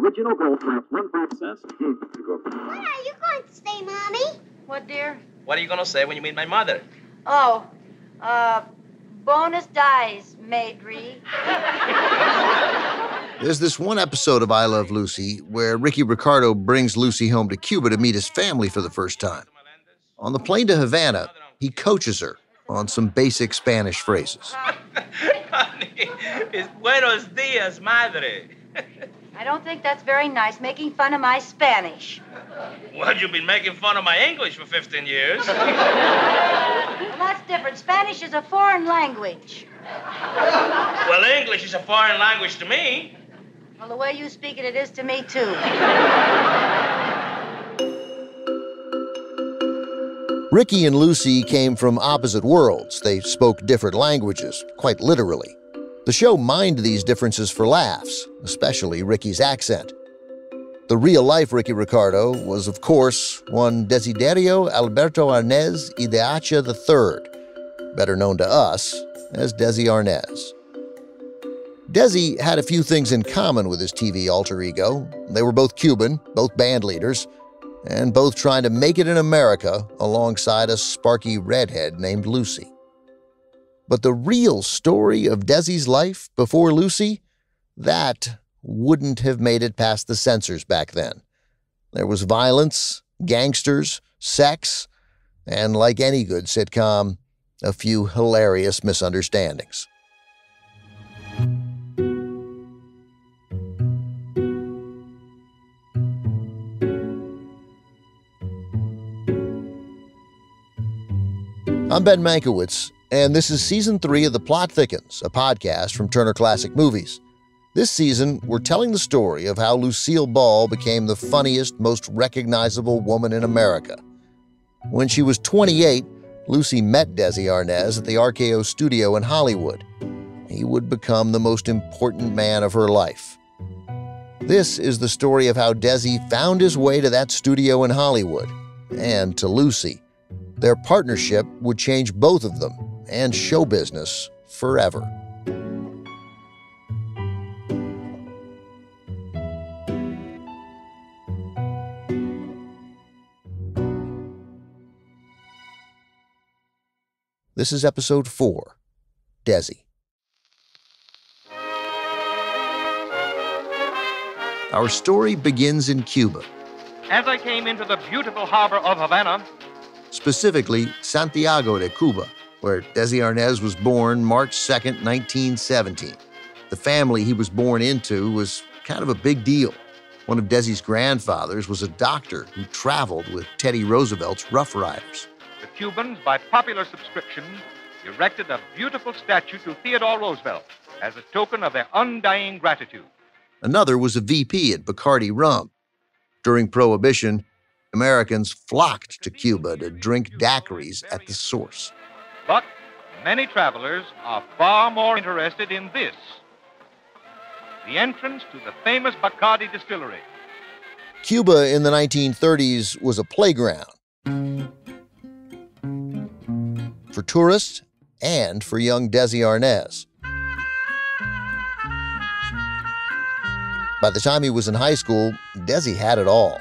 Original gold frames, one five cents. Hmm. What are you going to say, Mommy? What, dear? What are you gonna say when you meet my mother? Oh, uh, bonus dies, Maidry. There's this one episode of I Love Lucy where Ricky Ricardo brings Lucy home to Cuba to meet his family for the first time. On the plane to Havana, he coaches her on some basic Spanish phrases. Honey, it's buenos dias, madre. I don't think that's very nice, making fun of my Spanish. Well, you've been making fun of my English for 15 years. Well, that's different. Spanish is a foreign language. well, English is a foreign language to me. Well, the way you speak it, it is to me, too. Ricky and Lucy came from opposite worlds. They spoke different languages, quite literally. The show mined these differences for laughs, especially Ricky's accent. The real life Ricky Ricardo was, of course, one Desiderio Alberto Arnaz y de Acha III, better known to us as Desi Arnaz. Desi had a few things in common with his TV alter ego. They were both Cuban, both band leaders, and both trying to make it in America alongside a sparky redhead named Lucy. But the real story of Desi's life before Lucy, that wouldn't have made it past the censors back then. There was violence, gangsters, sex, and like any good sitcom, a few hilarious misunderstandings. I'm Ben Mankiewicz, and this is season three of The Plot Thickens, a podcast from Turner Classic Movies. This season, we're telling the story of how Lucille Ball became the funniest, most recognizable woman in America. When she was 28, Lucy met Desi Arnaz at the RKO studio in Hollywood. He would become the most important man of her life. This is the story of how Desi found his way to that studio in Hollywood and to Lucy their partnership would change both of them and show business forever. This is episode 4 Desi. Our story begins in Cuba. As I came into the beautiful harbor of Havana, specifically Santiago de Cuba, where Desi Arnaz was born March 2nd, 1917. The family he was born into was kind of a big deal. One of Desi's grandfathers was a doctor who traveled with Teddy Roosevelt's Rough Riders. The Cubans, by popular subscription, erected a beautiful statue to Theodore Roosevelt as a token of their undying gratitude. Another was a VP at Bacardi Rum. During Prohibition, Americans flocked to Cuba to drink daiquiris at the source. But many travelers are far more interested in this the entrance to the famous Bacardi distillery. Cuba in the 1930s was a playground for tourists and for young Desi Arnaz. By the time he was in high school, Desi had it all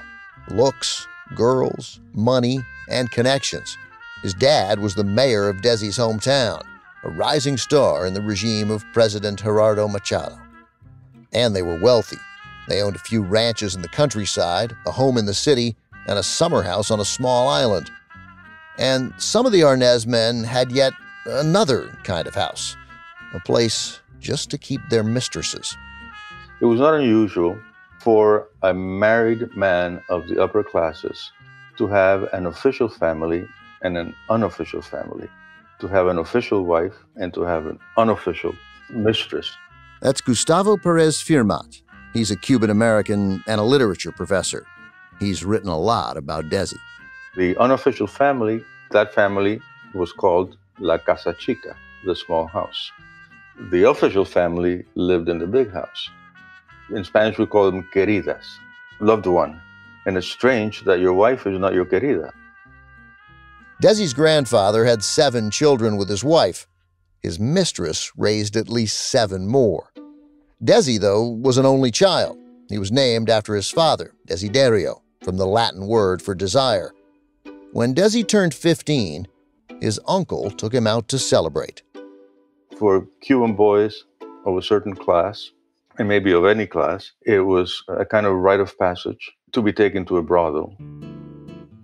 looks, girls, money, and connections. His dad was the mayor of Desi's hometown, a rising star in the regime of President Gerardo Machado. And they were wealthy. They owned a few ranches in the countryside, a home in the city, and a summer house on a small island. And some of the Arnaz men had yet another kind of house, a place just to keep their mistresses. It was not unusual for a married man of the upper classes to have an official family and an unofficial family, to have an official wife and to have an unofficial mistress. That's Gustavo Perez Firmat. He's a Cuban American and a literature professor. He's written a lot about Desi. The unofficial family, that family was called La Casa Chica, the small house. The official family lived in the big house. In Spanish, we call them queridas, loved one. And it's strange that your wife is not your querida. Desi's grandfather had seven children with his wife. His mistress raised at least seven more. Desi, though, was an only child. He was named after his father, Desiderio, from the Latin word for desire. When Desi turned 15, his uncle took him out to celebrate. For Cuban boys of a certain class, and maybe of any class, it was a kind of rite of passage to be taken to a brothel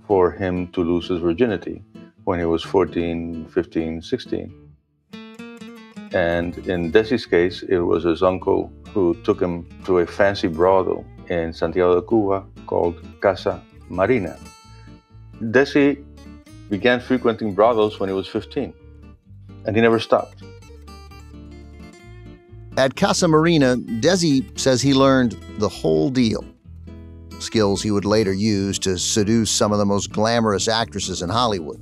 for him to lose his virginity when he was 14, 15, 16. And in Desi's case, it was his uncle who took him to a fancy brothel in Santiago de Cuba called Casa Marina. Desi began frequenting brothels when he was 15, and he never stopped. At Casa Marina, Desi says he learned the whole deal. Skills he would later use to seduce some of the most glamorous actresses in Hollywood.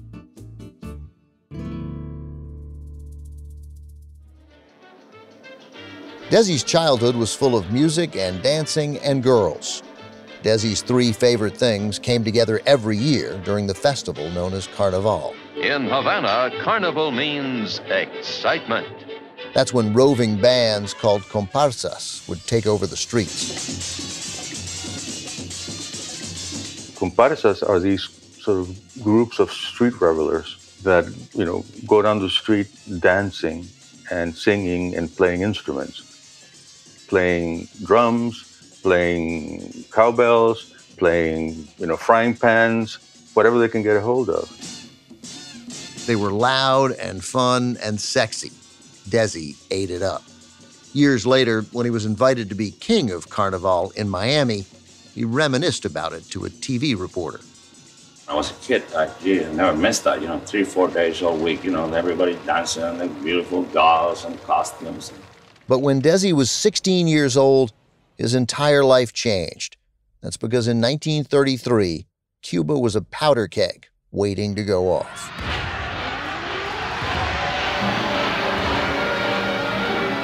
Desi's childhood was full of music and dancing and girls. Desi's three favorite things came together every year during the festival known as Carnival. In Havana, carnival means excitement. That's when roving bands called comparsas would take over the streets. Comparsas are these sort of groups of street revelers that, you know, go down the street dancing and singing and playing instruments. Playing drums, playing cowbells, playing, you know, frying pans, whatever they can get a hold of. They were loud and fun and sexy. Desi ate it up. Years later, when he was invited to be king of Carnival in Miami, he reminisced about it to a TV reporter. I was a kid, I, gee, I never missed that, you know, three, four days all week, you know, everybody dancing and beautiful dolls and costumes. But when Desi was 16 years old, his entire life changed. That's because in 1933, Cuba was a powder keg waiting to go off.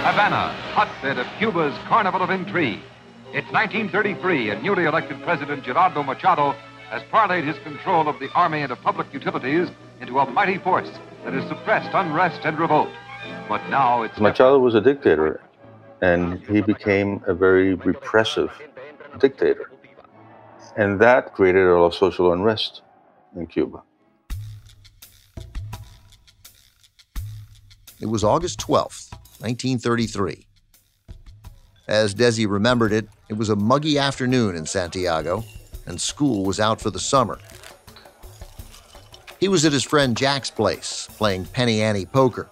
Havana, hotbed of Cuba's Carnival of Intrigue. It's 1933, and newly elected President Gerardo Machado has parlayed his control of the army and of public utilities into a mighty force that has suppressed unrest and revolt. But now it's Machado was a dictator, and he became a very repressive dictator. And that created a lot of social unrest in Cuba. It was August 12th, 1933. As Desi remembered it, it was a muggy afternoon in Santiago, and school was out for the summer. He was at his friend Jack's place, playing Penny Ante poker.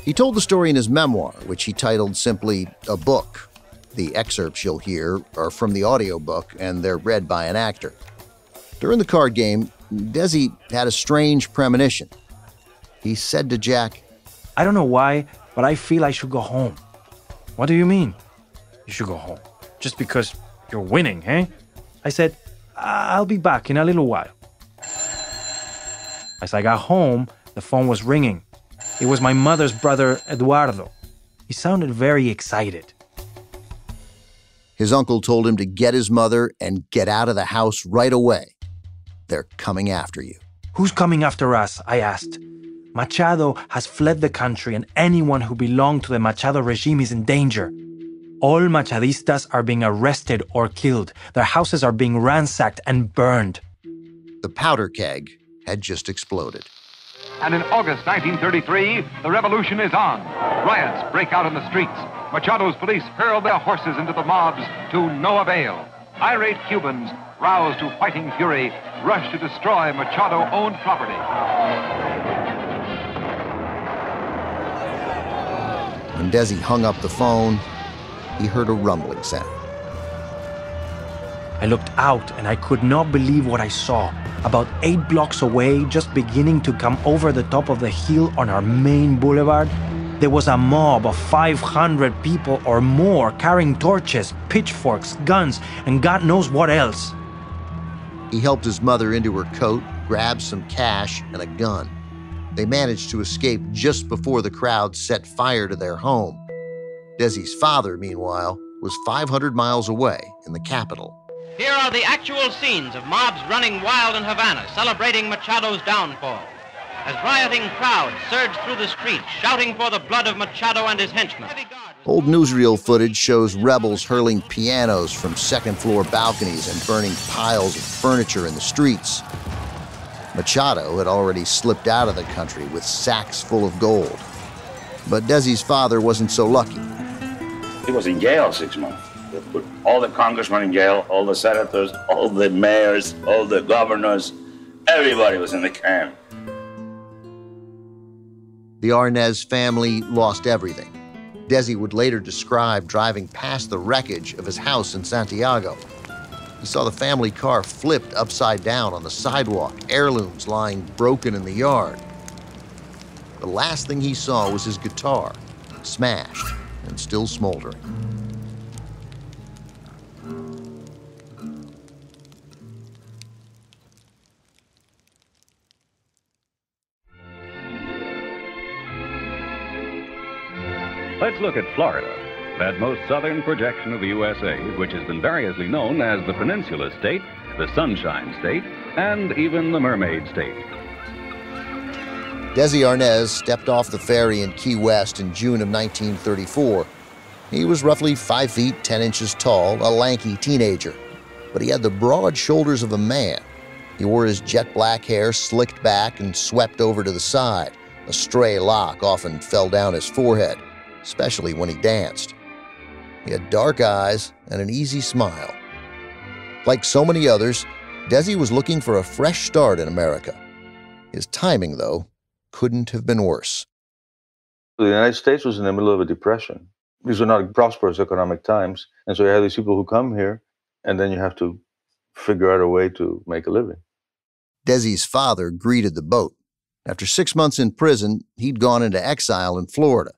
He told the story in his memoir, which he titled simply A Book. The excerpts you'll hear are from the audiobook, and they're read by an actor. During the card game, Desi had a strange premonition. He said to Jack, I don't know why, but I feel I should go home. What do you mean? You should go home. Just because you're winning, eh? I said, I'll be back in a little while. As I got home, the phone was ringing. It was my mother's brother, Eduardo. He sounded very excited. His uncle told him to get his mother and get out of the house right away. They're coming after you. Who's coming after us? I asked. Machado has fled the country, and anyone who belonged to the Machado regime is in danger. All Machadistas are being arrested or killed. Their houses are being ransacked and burned. The powder keg had just exploded. And in August 1933, the revolution is on. Riots break out in the streets. Machado's police hurl their horses into the mobs to no avail. Irate Cubans, roused to fighting fury, rush to destroy Machado owned property. When he hung up the phone, he heard a rumbling sound. I looked out and I could not believe what I saw. About eight blocks away, just beginning to come over the top of the hill on our main boulevard, there was a mob of 500 people or more carrying torches, pitchforks, guns, and God knows what else. He helped his mother into her coat, grabbed some cash and a gun. They managed to escape just before the crowd set fire to their home. Desi's father, meanwhile, was 500 miles away in the capital. Here are the actual scenes of mobs running wild in Havana, celebrating Machado's downfall. As rioting crowds surge through the streets, shouting for the blood of Machado and his henchmen. Old newsreel footage shows rebels hurling pianos from second floor balconies and burning piles of furniture in the streets. Machado had already slipped out of the country with sacks full of gold. But Desi's father wasn't so lucky. He was in jail six months. They put all the congressmen in jail, all the senators, all the mayors, all the governors. Everybody was in the camp. The Arnaz family lost everything. Desi would later describe driving past the wreckage of his house in Santiago. He saw the family car flipped upside down on the sidewalk, heirlooms lying broken in the yard. The last thing he saw was his guitar, smashed and still smoldering. Let's look at Florida, that most southern projection of the USA, which has been variously known as the Peninsula State, the Sunshine State, and even the Mermaid State. Desi Arnaz stepped off the ferry in Key West in June of 1934. He was roughly 5 feet 10 inches tall, a lanky teenager, but he had the broad shoulders of a man. He wore his jet black hair slicked back and swept over to the side. A stray lock often fell down his forehead especially when he danced. He had dark eyes and an easy smile. Like so many others, Desi was looking for a fresh start in America. His timing, though, couldn't have been worse. The United States was in the middle of a depression. These were not prosperous economic times. And so you have these people who come here, and then you have to figure out a way to make a living. Desi's father greeted the boat. After six months in prison, he'd gone into exile in Florida.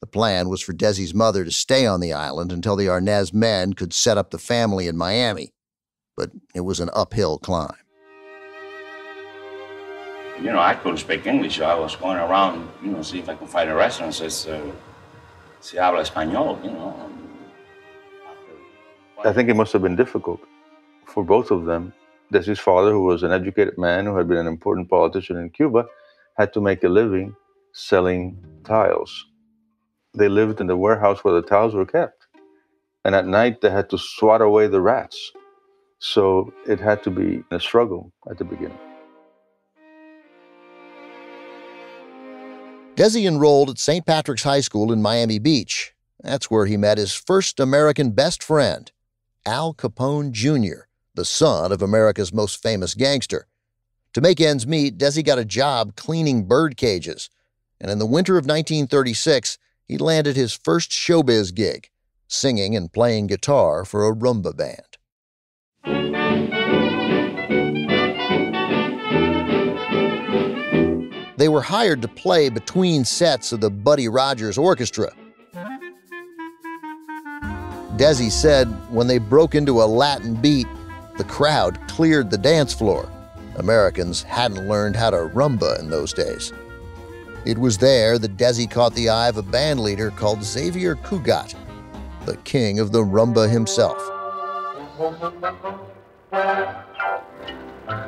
The plan was for Desi's mother to stay on the island until the Arnaz men could set up the family in Miami. But it was an uphill climb. You know, I couldn't speak English, so I was going around, you know, see if I could find a restaurant that says, uh, si habla español, you know. I think it must have been difficult for both of them. Desi's father, who was an educated man who had been an important politician in Cuba, had to make a living selling tiles they lived in the warehouse where the towels were kept. And at night, they had to swat away the rats. So it had to be a struggle at the beginning. Desi enrolled at St. Patrick's High School in Miami Beach. That's where he met his first American best friend, Al Capone Jr., the son of America's most famous gangster. To make ends meet, Desi got a job cleaning bird cages. And in the winter of 1936, he landed his first showbiz gig, singing and playing guitar for a rumba band. They were hired to play between sets of the Buddy Rogers Orchestra. Desi said when they broke into a Latin beat, the crowd cleared the dance floor. Americans hadn't learned how to rumba in those days. It was there that Desi caught the eye of a band leader called Xavier Cugat, the king of the rumba himself.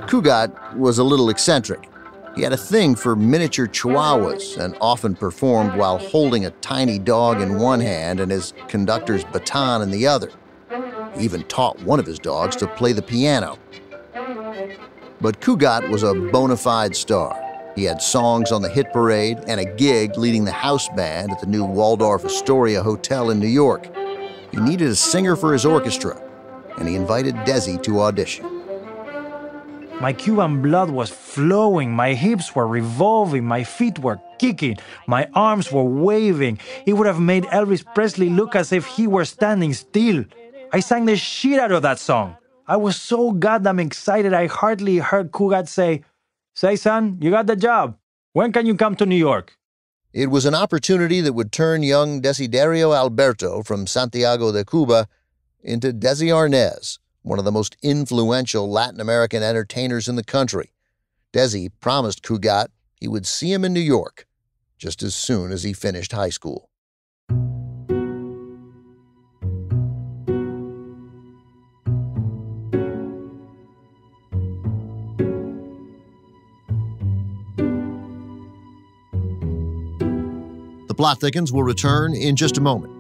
Cugat was a little eccentric. He had a thing for miniature chihuahuas and often performed while holding a tiny dog in one hand and his conductor's baton in the other. He even taught one of his dogs to play the piano. But Cugat was a bona fide star. He had songs on the hit parade and a gig leading the house band at the new Waldorf Astoria Hotel in New York. He needed a singer for his orchestra, and he invited Desi to audition. My Cuban blood was flowing, my hips were revolving, my feet were kicking, my arms were waving. It would have made Elvis Presley look as if he were standing still. I sang the shit out of that song. I was so goddamn excited I hardly heard Cugat say, Say, son, you got the job. When can you come to New York? It was an opportunity that would turn young Desiderio Alberto from Santiago de Cuba into Desi Arnaz, one of the most influential Latin American entertainers in the country. Desi promised Cugat he would see him in New York just as soon as he finished high school. The plot thickens will return in just a moment.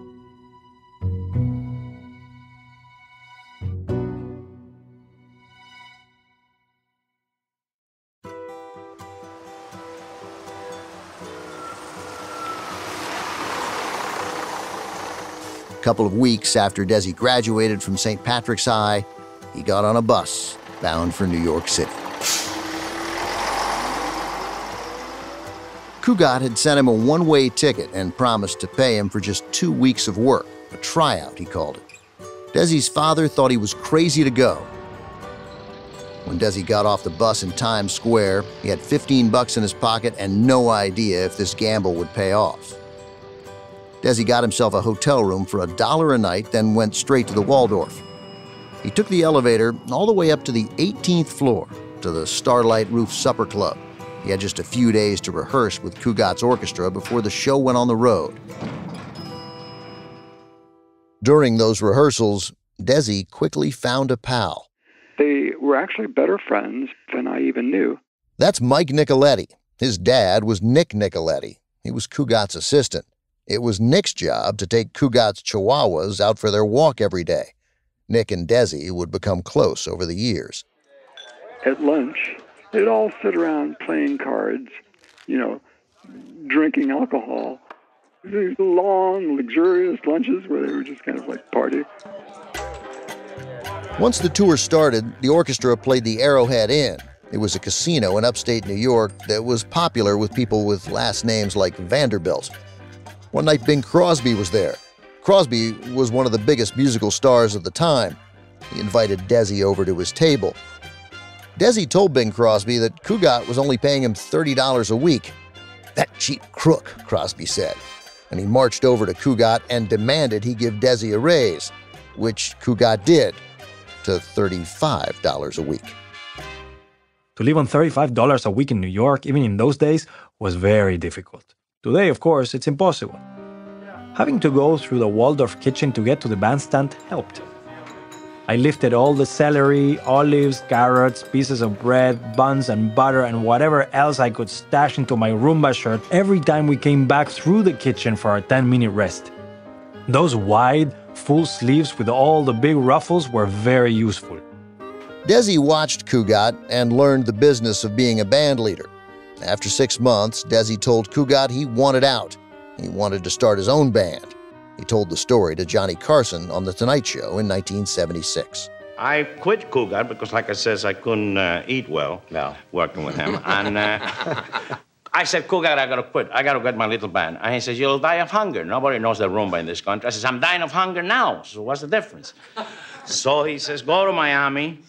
A couple of weeks after Desi graduated from St. Patrick's High, he got on a bus bound for New York City. Cugat had sent him a one way ticket and promised to pay him for just two weeks of work, a tryout, he called it. Desi's father thought he was crazy to go. When Desi got off the bus in Times Square, he had 15 bucks in his pocket and no idea if this gamble would pay off. Desi got himself a hotel room for a dollar a night, then went straight to the Waldorf. He took the elevator all the way up to the 18th floor to the Starlight Roof Supper Club. He had just a few days to rehearse with Cugat's orchestra before the show went on the road. During those rehearsals, Desi quickly found a pal. They were actually better friends than I even knew. That's Mike Nicoletti. His dad was Nick Nicoletti. He was Cugat's assistant. It was Nick's job to take Cugat's chihuahuas out for their walk every day. Nick and Desi would become close over the years. At lunch, They'd all sit around playing cards, you know, drinking alcohol. These long, luxurious lunches where they were just kind of like party. Once the tour started, the orchestra played the Arrowhead Inn. It was a casino in upstate New York that was popular with people with last names like Vanderbilt. One night, Bing Crosby was there. Crosby was one of the biggest musical stars of the time. He invited Desi over to his table. Desi told Bing Crosby that Cugat was only paying him $30 a week. That cheap crook, Crosby said. And he marched over to Cugat and demanded he give Desi a raise, which Cugat did, to $35 a week. To live on $35 a week in New York, even in those days, was very difficult. Today, of course, it's impossible. Having to go through the Waldorf kitchen to get to the bandstand helped. I lifted all the celery, olives, carrots, pieces of bread, buns, and butter, and whatever else I could stash into my rumba shirt every time we came back through the kitchen for our 10 minute rest. Those wide, full sleeves with all the big ruffles were very useful. Desi watched Cugat and learned the business of being a band leader. After six months, Desi told Cugat he wanted out. He wanted to start his own band. He told the story to Johnny Carson on The Tonight Show in 1976. I quit Cugat because, like I says, I couldn't uh, eat well no. working with him. and uh, I said, Cugat, I gotta quit. I gotta get my little band. And he says, You'll die of hunger. Nobody knows the rumba in this country. I says, I'm dying of hunger now. So what's the difference? so he says, Go to Miami.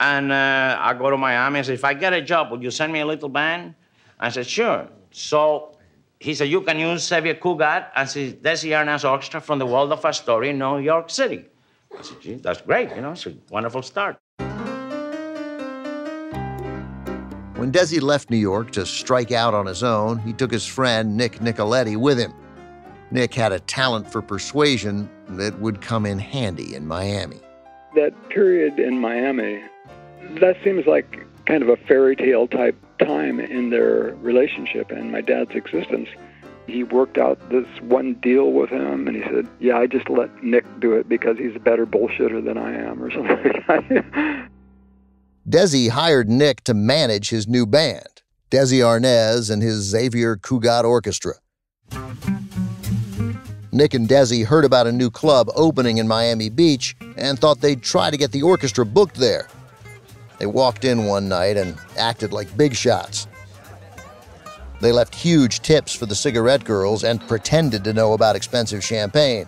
And uh, I go to Miami. I said, If I get a job, would you send me a little band? I said, Sure. So he said, you can use Xavier Cugat as his Desi Arnaz Orchestra from the World Waldorf Astoria in New York City. I said, gee, that's great, you know, it's a wonderful start. When Desi left New York to strike out on his own, he took his friend Nick Nicoletti with him. Nick had a talent for persuasion that would come in handy in Miami. That period in Miami, that seems like kind of a fairy tale type time in their relationship and my dad's existence. He worked out this one deal with him, and he said, "Yeah, I just let Nick do it because he's a better bullshitter than I am, or something like that." Desi hired Nick to manage his new band, Desi Arnaz and his Xavier Cugat Orchestra. Nick and Desi heard about a new club opening in Miami Beach and thought they'd try to get the orchestra booked there. They walked in one night and acted like big shots. They left huge tips for the cigarette girls and pretended to know about expensive champagne.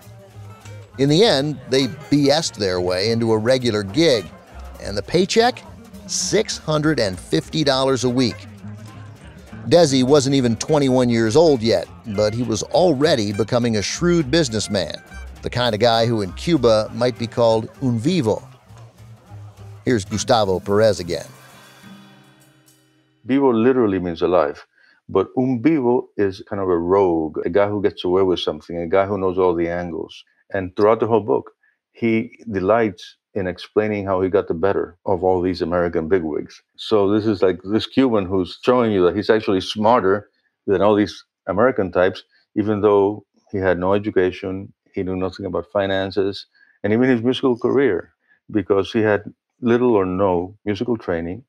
In the end, they BS'd their way into a regular gig, and the paycheck? $650 a week. Desi wasn't even 21 years old yet, but he was already becoming a shrewd businessman, the kind of guy who in Cuba might be called un vivo, Here's Gustavo Perez again. Vivo literally means alive, but un vivo is kind of a rogue, a guy who gets away with something, a guy who knows all the angles. And throughout the whole book, he delights in explaining how he got the better of all these American bigwigs. So this is like this Cuban who's showing you that he's actually smarter than all these American types, even though he had no education, he knew nothing about finances, and even his musical career, because he had little or no musical training,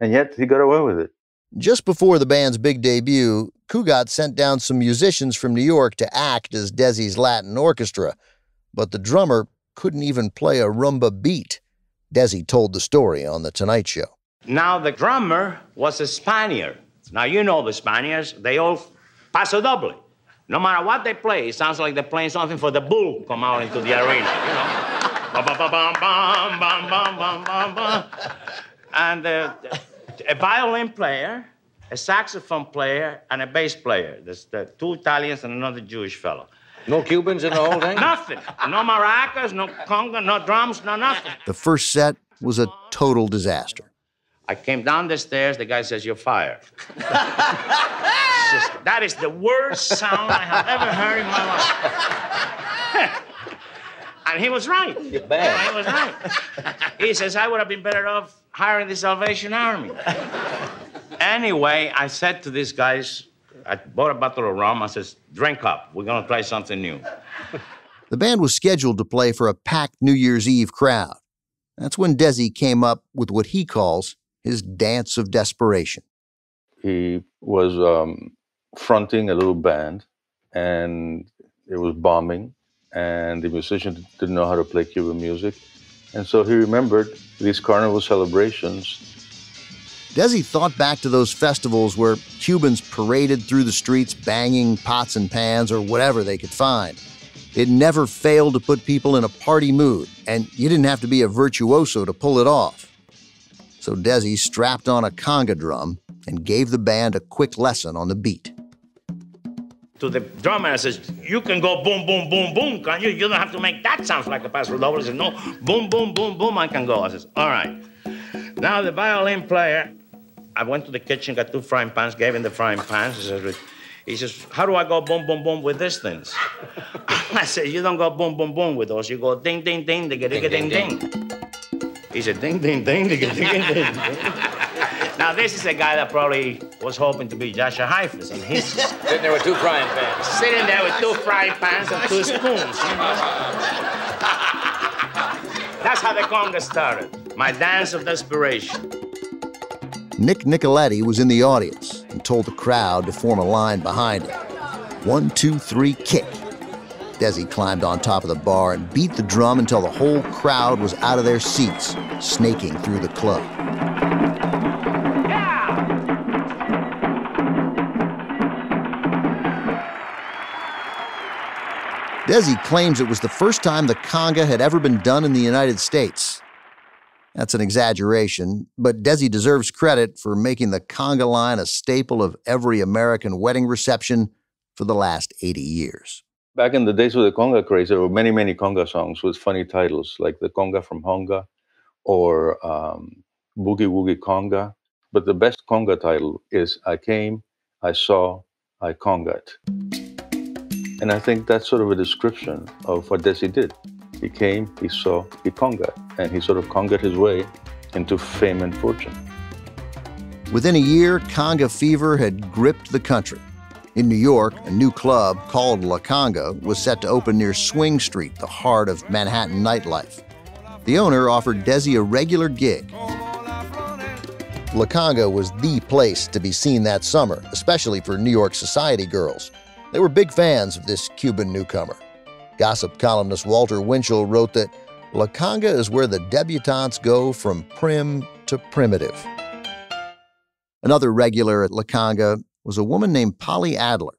and yet he got away with it. Just before the band's big debut, Cugat sent down some musicians from New York to act as Desi's Latin orchestra. but the drummer couldn't even play a rumba beat. Desi told the story on The Tonight Show. Now, the drummer was a Spaniard. Now, you know the Spaniards, they all paso doble. No matter what they play, it sounds like they're playing something for the bull come out into the arena, you know? And uh, a violin player, a saxophone player, and a bass player. There's the two Italians and another Jewish fellow. No Cubans in the whole thing? Nothing. No maracas, no conga, no drums, no nothing. The first set was a total disaster. I came down the stairs, the guy says, You're fired. Just- that is the worst sound I have ever heard in my life. and he was right. You're bad. He was right. He says, I would have been better off hiring the Salvation Army. anyway, I said to these guys, I bought a bottle of rum. I says, Drink up. We're going to try something new. The band was scheduled to play for a packed New Year's Eve crowd. That's when Desi came up with what he calls his dance of desperation. he was um, fronting a little band and it was bombing and the musician didn't know how to play cuban music and so he remembered these carnival celebrations Desi thought back to those festivals where Cubans paraded through the streets banging pots and pans or whatever they could find. It never failed to put people in a party mood, and you didn't have to be a virtuoso to pull it off. So Desi strapped on a conga drum and gave the band a quick lesson on the beat. To the drummer and says, You can go boom, boom, boom, boom, can you? You don't have to make that sound like a paso doble. He says, No, boom, boom, boom, boom, I can go. I says, All right. Now the violin player, I went to the kitchen, got two frying pans, gave him the frying pans. He says, he says, How do I go boom, boom, boom with these things? I said, You don't go boom, boom, boom with those. You go ding, ding, ding, digga, digga, ding, ding. He said, Ding, ding, ding, digga, digga, ding, ding. Now, this is a guy that probably was hoping to be Jascha Heifetz, and he's Sitting there with two frying pans. sitting there with two frying pans and two spoons. You know? That's how the conga started. My dance of desperation. Nick Nicoletti was in the audience and told the crowd to form a line behind him. One, two, three, kick. Desi climbed on top of the bar and beat the drum until the whole crowd was out of their seats, snaking through the club. Desi claims it was the first time the conga had ever been done in the United States. That's an exaggeration, but Desi deserves credit for making the conga line a staple of every American wedding reception for the last 80 years. back in the days of the conga craze there were many many conga songs with funny titles like the conga from honga or um, boogie woogie conga but the best conga title is i came i saw i congat and i think that's sort of a description of what desi did he came he saw he congat and he sort of congat his way into fame and fortune Within a year, conga fever had gripped the country. In New York, a new club called La Conga was set to open near Swing Street, the heart of Manhattan nightlife. The owner offered Desi a regular gig. La Conga was the place to be seen that summer, especially for New York society girls. They were big fans of this Cuban newcomer. Gossip columnist Walter Winchell wrote that La Conga is where the debutantes go from prim to primitive. Another regular at La Conga was a woman named Polly Adler.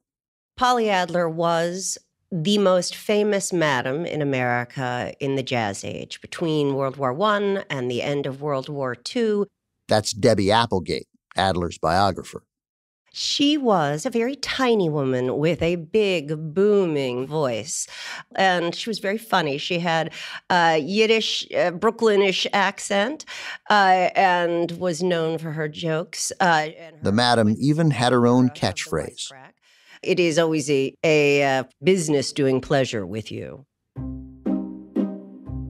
Polly Adler was the most famous madam in America in the jazz age between World War I and the end of World War II. That's Debbie Applegate, Adler's biographer. She was a very tiny woman with a big, booming voice. And she was very funny. She had a Yiddish, uh, Brooklynish accent uh, and was known for her jokes. Uh, The madam even had her own catchphrase. it is always a, a uh, business doing pleasure with you.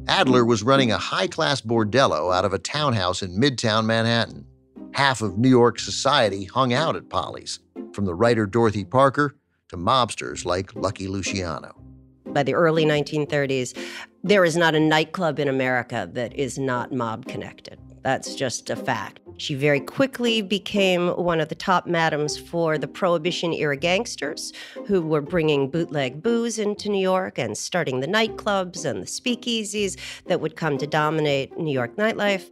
Adler was running a high class bordello out of a townhouse in midtown Manhattan. Half of New York society hung out at Polly's, from the writer Dorothy Parker to mobsters like Lucky Luciano. By the early 1930s, there is not a nightclub in America that is not mob connected. That's just a fact. She very quickly became one of the top madams for the Prohibition era gangsters who were bringing bootleg booze into New York and starting the nightclubs and the speakeasies that would come to dominate New York nightlife.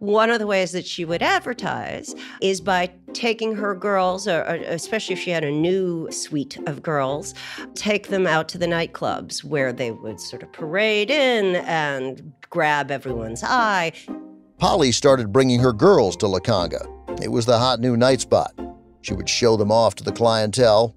One of the ways that she would advertise is by taking her girls, or, especially if she had a new suite of girls, take them out to the nightclubs where they would sort of parade in and grab everyone's eye. Polly started bringing her girls to La Conga. It was the hot new night spot. She would show them off to the clientele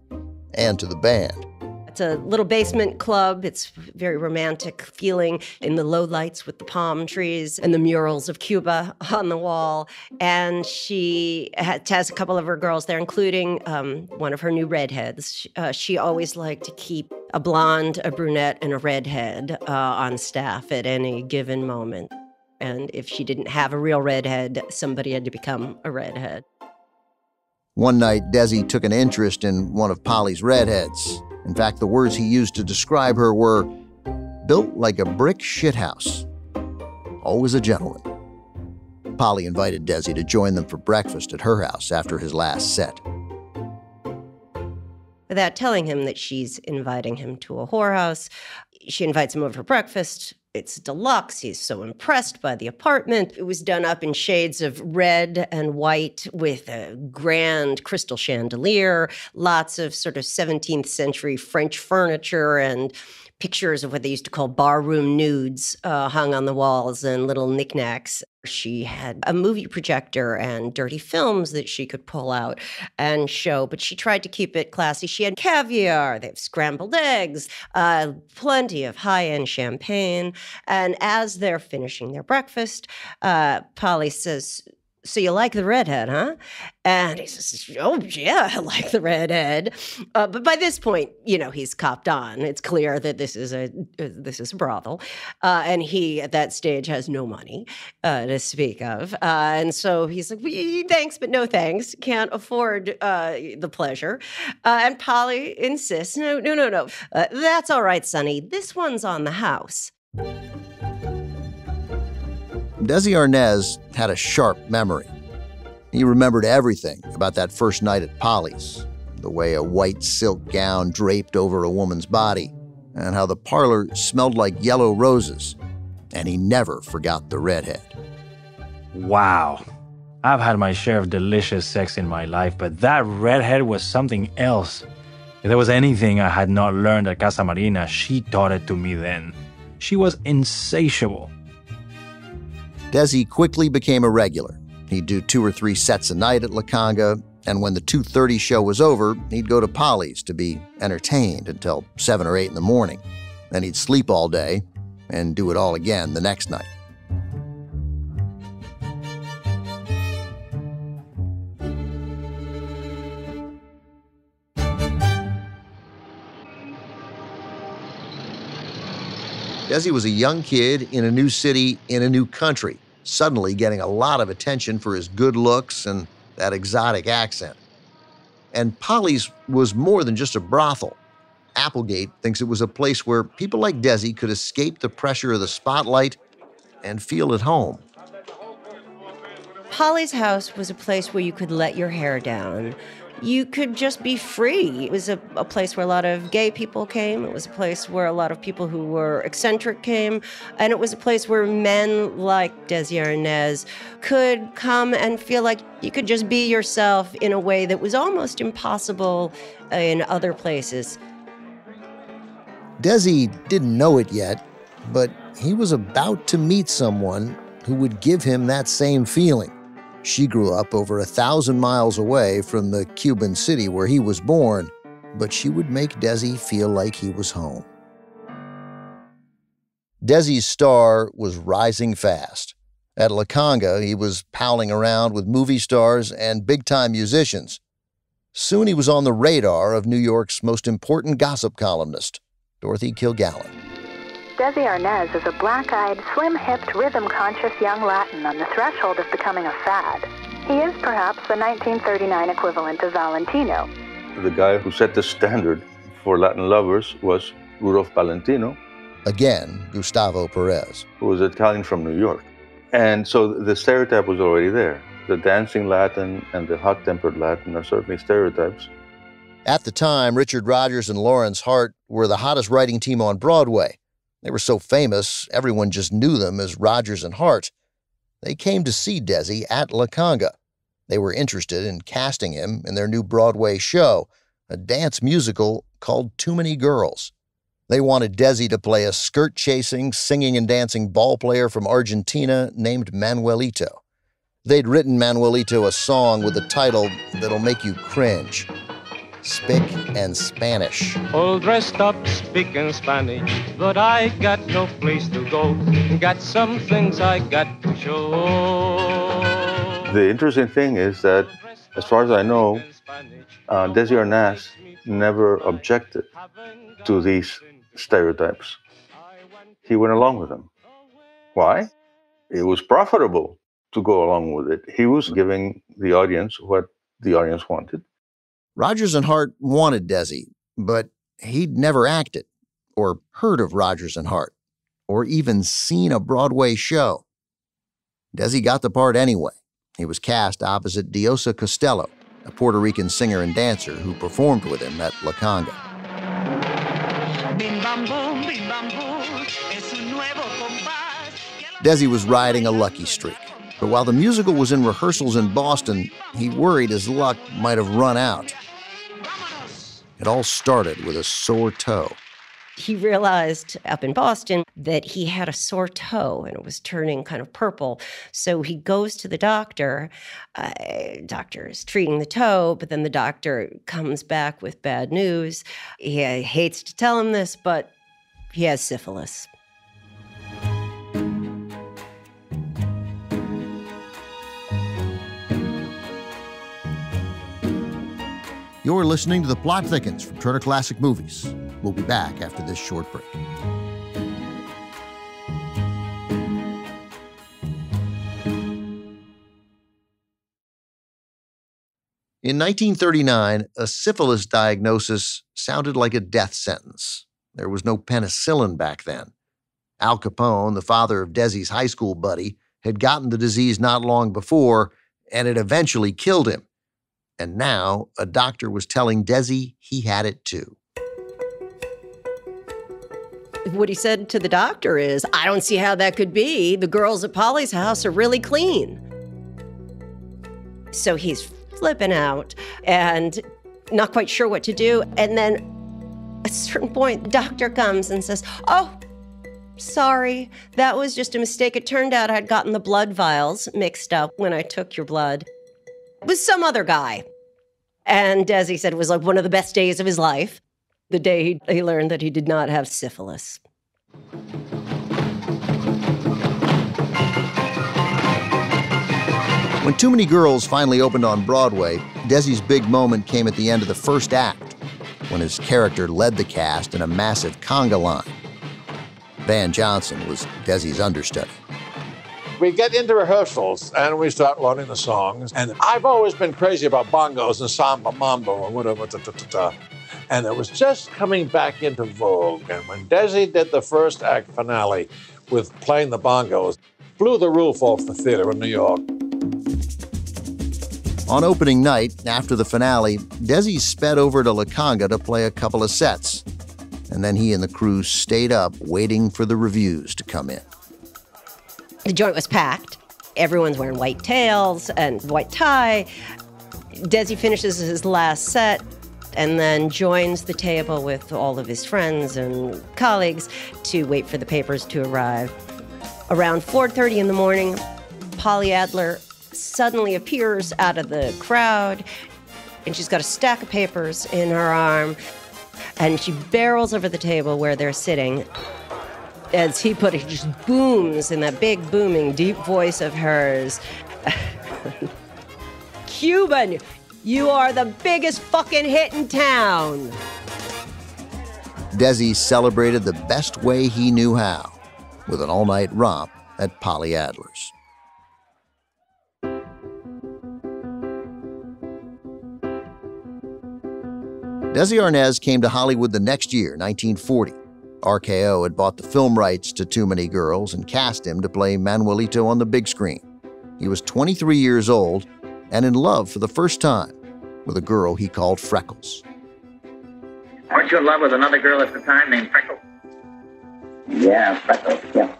and to the band. It's a little basement club. It's very romantic feeling in the low lights with the palm trees and the murals of Cuba on the wall. And she has a couple of her girls there, including um, one of her new redheads. Uh, she always liked to keep a blonde, a brunette, and a redhead uh, on staff at any given moment. And if she didn't have a real redhead, somebody had to become a redhead. One night, Desi took an interest in one of Polly's redheads. In fact, the words he used to describe her were built like a brick shithouse. Always a gentleman. Polly invited Desi to join them for breakfast at her house after his last set. Without telling him that she's inviting him to a whorehouse, she invites him over for breakfast. It's deluxe. He's so impressed by the apartment. It was done up in shades of red and white with a grand crystal chandelier, lots of sort of 17th century French furniture and pictures of what they used to call barroom nudes uh, hung on the walls and little knickknacks. She had a movie projector and dirty films that she could pull out and show, but she tried to keep it classy. She had caviar, they have scrambled eggs, uh, plenty of high end champagne. And as they're finishing their breakfast, uh, Polly says, so you like the redhead, huh? And he says, oh, yeah, I like the redhead. Uh, but by this point, you know, he's copped on. It's clear that this is a uh, this is a brothel. Uh, and he, at that stage, has no money uh, to speak of. Uh, and so he's like, thanks, but no thanks. Can't afford the pleasure. and Polly insists, no, no, no, no. that's all right, Sonny. This one's on the house. Desi Arnaz had a sharp memory. He remembered everything about that first night at Polly's the way a white silk gown draped over a woman's body, and how the parlor smelled like yellow roses. And he never forgot the redhead. Wow. I've had my share of delicious sex in my life, but that redhead was something else. If there was anything I had not learned at Casa Marina, she taught it to me then. She was insatiable. Desi quickly became a regular. He'd do two or three sets a night at La Conga, and when the 2.30 show was over, he'd go to Polly's to be entertained until 7 or 8 in the morning. Then he'd sleep all day and do it all again the next night. Desi was a young kid in a new city in a new country, suddenly getting a lot of attention for his good looks and that exotic accent. And Polly's was more than just a brothel. Applegate thinks it was a place where people like Desi could escape the pressure of the spotlight and feel at home. Polly's house was a place where you could let your hair down, you could just be free. It was a, a, place where a lot of gay people came. It was a place where a lot of people who were eccentric came. And it was a place where men like Desi Arnaz could come and feel like you could just be yourself in a way that was almost impossible in other places. Desi didn't know it yet, but he was about to meet someone who would give him that same feeling. She grew up over a thousand miles away from the Cuban city where he was born, but she would make Desi feel like he was home. Desi's star was rising fast. At La Conga, he was palling around with movie stars and big time musicians. Soon he was on the radar of New York's most important gossip columnist, Dorothy Kilgallen. Desi Arnaz is a black eyed, slim hipped, rhythm conscious young Latin on the threshold of becoming a fad. He is perhaps the 1939 equivalent of Valentino. The guy who set the standard for Latin lovers was Rudolph Valentino. Again, Gustavo Perez. Who was Italian from New York. And so the stereotype was already there. The dancing Latin and the hot tempered Latin are certainly stereotypes. At the time, Richard Rodgers and Lorenz Hart were the hottest writing team on Broadway. They were so famous, everyone just knew them as Rodgers and Hart. They came to see Desi at La Conga. They were interested in casting him in their new Broadway show, a dance musical called Too Many Girls. They wanted Desi to play a skirt chasing, singing, and dancing ball player from Argentina named Manuelito. They'd written Manuelito a song with a title that'll make you cringe Spick and Spanish. All dressed up speaking Spanish, but I got no place to go. Got some things I got to show. The interesting thing is that, as far as I know, uh, Desi Arnaz never objected to these stereotypes. He went along with them. Why? It was profitable to go along with it. He was giving the audience what the audience wanted. Rodgers and Hart wanted Desi, but he'd never acted, or heard of Rodgers and Hart, or even seen a Broadway show. Desi got the part anyway. He was cast opposite Diosa Costello, a Puerto Rican singer and dancer who performed with him at La Conga. Desi was riding a lucky streak. But while the musical was in rehearsals in Boston, he worried his luck might have run out. It all started with a sore toe. He realized up in Boston that he had a sore toe and it was turning kind of purple. So he goes to the doctor. Uh, doctor is treating the toe, but then the doctor comes back with bad news. He hates to tell him this, but he has syphilis. You're listening to The Plot Thickens from Turner Classic Movies. We'll be back after this short break. In 1939, a syphilis diagnosis sounded like a death sentence. There was no penicillin back then. Al Capone, the father of Desi's high school buddy, had gotten the disease not long before, and it eventually killed him. And now a doctor was telling Desi he had it too. What he said to the doctor is, I don't see how that could be. The girls at Polly's house are really clean. So he's flipping out and not quite sure what to do. And then at a certain point, the doctor comes and says, Oh, sorry, that was just a mistake. It turned out I'd gotten the blood vials mixed up when I took your blood. It was some other guy. And as he said, it was like one of the best days of his life, the day he, he learned that he did not have syphilis. When Too Many Girls finally opened on Broadway, Desi's big moment came at the end of the first act, when his character led the cast in a massive conga line. Van Johnson was Desi's understudy. We get into rehearsals and we start learning the songs. And I've always been crazy about bongos and samba mambo or whatever. Da, da, da, and it was just coming back into vogue. And when Desi did the first act finale with playing the bongos, blew the roof off the theater in New York. On opening night, after the finale, Desi sped over to La Conga to play a couple of sets. And then he and the crew stayed up waiting for the reviews to come in. The joint was packed. Everyone's wearing white tails and white tie. Desi finishes his last set and then joins the table with all of his friends and colleagues to wait for the papers to arrive. Around 4:30 in the morning, Polly Adler suddenly appears out of the crowd and she's got a stack of papers in her arm and she barrels over the table where they're sitting as he put it, just booms in that big, booming, deep voice of hers. Cuban, you are the biggest fucking hit in town. Desi celebrated the best way he knew how, with an all night romp at Polly Adler's. Desi Arnaz came to Hollywood the next year, 1940. RKO had bought the film rights to Too Many Girls and cast him to play Manuelito on the big screen. He was 23 years old and in love for the first time with a girl he called Freckles. Weren't you in love with another girl at the time named Freckles? Yeah, Freckles, yeah.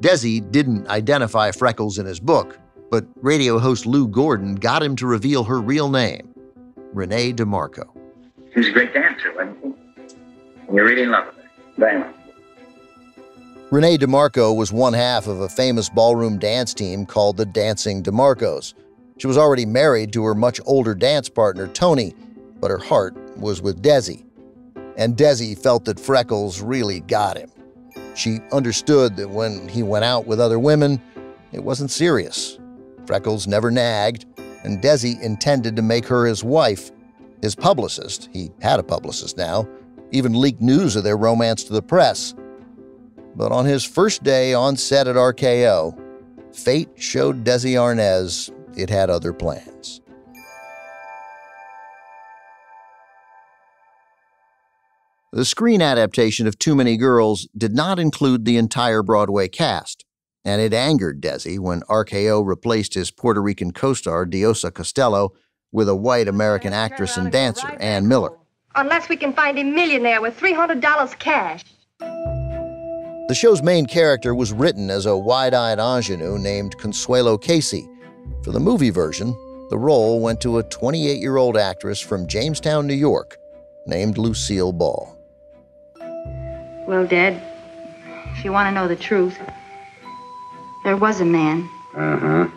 Desi didn't identify Freckles in his book, but radio host Lou Gordon got him to reveal her real name, Renee DeMarco. She was a great dancer, wasn't she? And you're really in love with her. Much. Renee DeMarco was one half of a famous ballroom dance team called the Dancing DeMarcos. She was already married to her much older dance partner, Tony, but her heart was with Desi. And Desi felt that Freckles really got him. She understood that when he went out with other women, it wasn't serious. Freckles never nagged, and Desi intended to make her his wife. His publicist, he had a publicist now, even leaked news of their romance to the press. But on his first day on set at RKO, fate showed Desi Arnaz it had other plans. The screen adaptation of Too Many Girls did not include the entire Broadway cast, and it angered Desi when RKO replaced his Puerto Rican co-star Diosa Costello with a white American actress and dancer, Ann Miller. Unless we can find a millionaire with $300 cash. The show's main character was written as a wide-eyed ingenue named Consuelo Casey. For the movie version, the role went to a 28-year-old actress from Jamestown, New York, named Lucille Ball. Well, Dad, if you want to know the truth, there was a man. Uh-huh.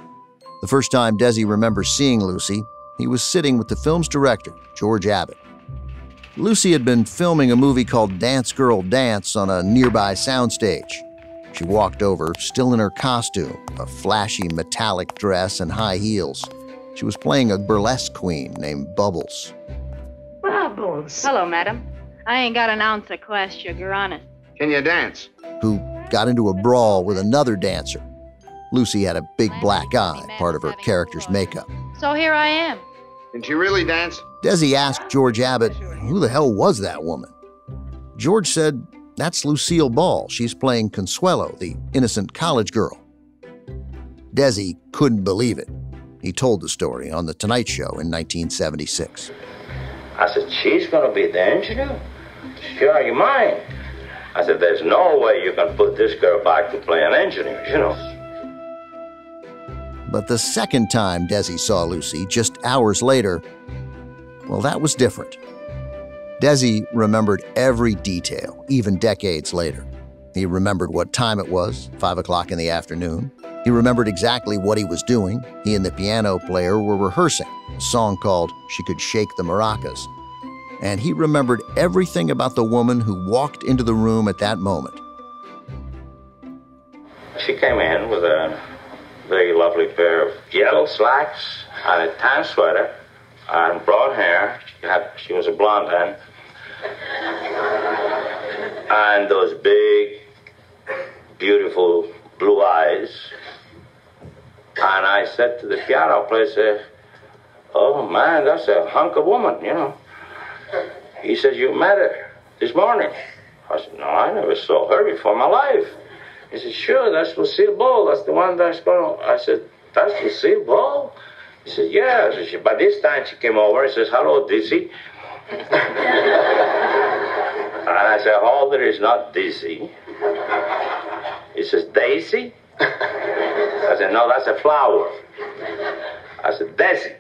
The first time Desi remembers seeing Lucy, he was sitting with the film's director, George Abbott. Lucy had been filming a movie called Dance Girl Dance on a nearby soundstage. She walked over, still in her costume, a flashy metallic dress and high heels. She was playing a burlesque queen named Bubbles. Bubbles. Hello, madam. I ain't got an ounce of class sugar, honest. Can you dance? who got into a brawl with another dancer. Lucy had a big black eye, part of her character's makeup. So here I am. Can she really dance? Desi asked George Abbott, who the hell was that woman? George said, that's Lucille Ball. She's playing Consuelo, the innocent college girl. Desi couldn't believe it. He told the story on The Tonight Show in 1976. I said, she's going to be the engineer? Sure, you mind? I said, there's no way you can put this girl back to play an engineer, you know. But the second time Desi saw Lucy, just hours later, well, that was different. Desi remembered every detail, even decades later. He remembered what time it was, 5 o'clock in the afternoon. He remembered exactly what he was doing. He and the piano player were rehearsing a song called She Could Shake the Maracas. And he remembered everything about the woman who walked into the room at that moment. She came in with a very lovely pair of yellow slacks and a tan sweater and broad hair. She, had, she was a blonde then. And those big, beautiful blue eyes. And I said to the piano player, Oh man, that's a hunk of woman, you know. He says, You met her this morning. I said, No, I never saw her before in my life. He said, Sure, that's Lucille Ball. That's the one that's going to. I said, That's Lucille Ball? He said, Yeah. So she, by this time she came over. He says, Hello, Dizzy. and I said, there is not Dizzy. He says, Daisy? I said, No, that's a flower. I said, Desi.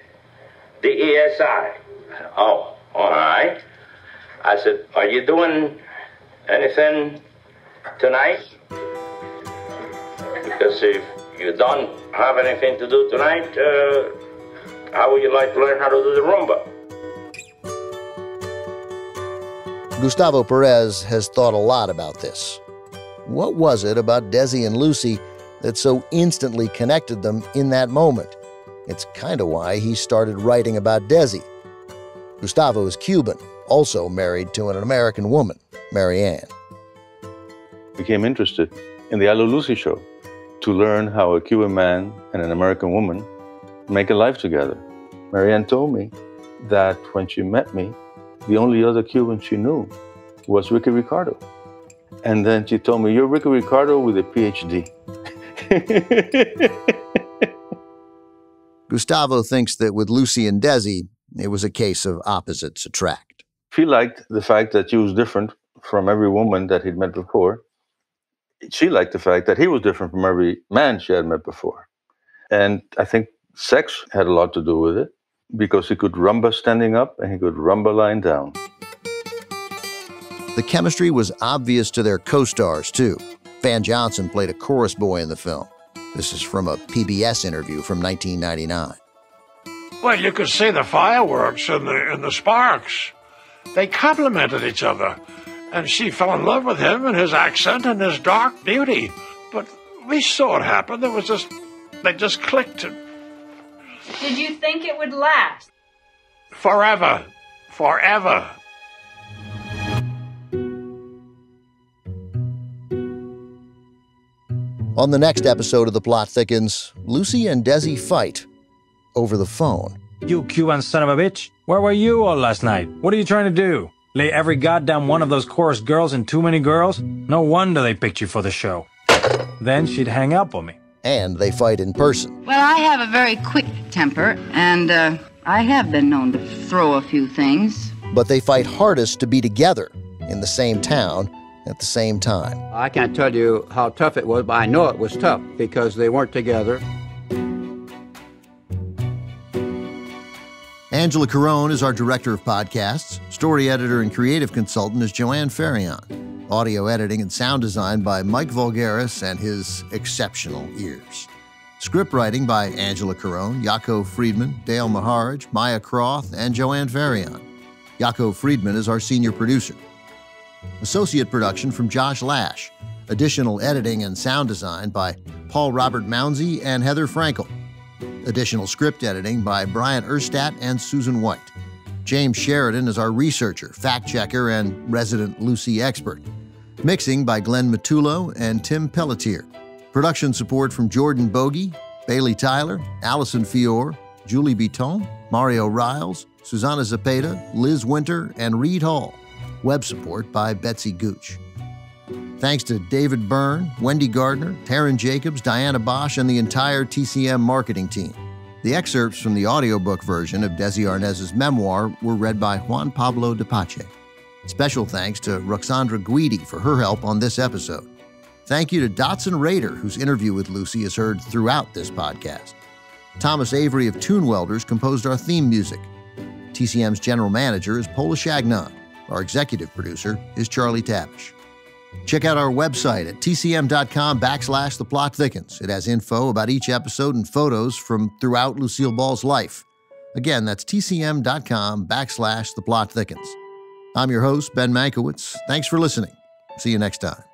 D E S I. Oh, all right. I said, Are you doing anything tonight? Because if you don't have anything to do tonight, uh, how would you like to learn how to do the rumba? Gustavo Perez has thought a lot about this. What was it about Desi and Lucy that so instantly connected them in that moment? It's kind of why he started writing about Desi. Gustavo is Cuban, also married to an American woman, Marianne. Became interested in the I Love Lucy show to learn how a Cuban man and an American woman make a life together. Marianne told me that when she met me, the only other Cuban she knew was Ricky Ricardo. And then she told me, You're Ricky Ricardo with a PhD. Gustavo thinks that with Lucy and Desi, it was a case of opposites attract. He liked the fact that she was different from every woman that he'd met before. She liked the fact that he was different from every man she had met before. And I think sex had a lot to do with it because he could rumba standing up and he could rumba lying down. The chemistry was obvious to their co stars, too. Van Johnson played a chorus boy in the film. This is from a PBS interview from 1999. Well, you could see the fireworks and the, and the sparks. They complemented each other. And she fell in love with him and his accent and his dark beauty. But we saw it happen. There was just, they just clicked Did you think it would last? forever. Forever. On the next episode of The Plot Thickens, Lucy and Desi fight over the phone. You Cuban son of a bitch. Where were you all last night? What are you trying to do? Lay every goddamn one of those chorus girls in too many girls? No wonder they picked you for the show. Then she'd hang up on me. And they fight in person. Well, I have a very quick temper, and uh, I have been known to throw a few things. But they fight hardest to be together in the same town at the same time. I can't tell you how tough it was, but I know it was tough because they weren't together. Angela Carone is our director of podcasts. Story editor and creative consultant is Joanne Ferrion. Audio editing and sound design by Mike Vulgaris and his exceptional ears. Script writing by Angela Carone, Yako Friedman, Dale Maharaj, Maya Croth, and Joanne Ferrion. Yako Friedman is our senior producer. Associate production from Josh Lash. Additional editing and sound design by Paul Robert Mounsey and Heather Frankel. Additional script editing by Brian Erstat and Susan White. James Sheridan is our researcher, fact checker, and resident Lucy expert. Mixing by Glenn Matullo and Tim Pelletier. Production support from Jordan Bogey, Bailey Tyler, Allison Fior, Julie Beaton, Mario Riles, Susanna Zapata, Liz Winter, and Reed Hall. Web support by Betsy Gooch. Thanks to David Byrne, Wendy Gardner, Taryn Jacobs, Diana Bosch, and the entire TCM marketing team. The excerpts from the audiobook version of Desi Arnaz's memoir were read by Juan Pablo Di Pace. Special thanks to Roxandra Guidi for her help on this episode. Thank you to Dotson Rader, whose interview with Lucy is heard throughout this podcast. Thomas Avery of Tune Welders composed our theme music. TCM's general manager is Pola Changnon. Our executive producer is Charlie Tabesh. Check out our website at tcm.com backslash the plot thickens. It has info about each episode and photos from throughout Lucille Ball's life. Again, that's tcm.com backslash the plot thickens. I'm your host, Ben Mankiewicz. Thanks for listening. See you next time.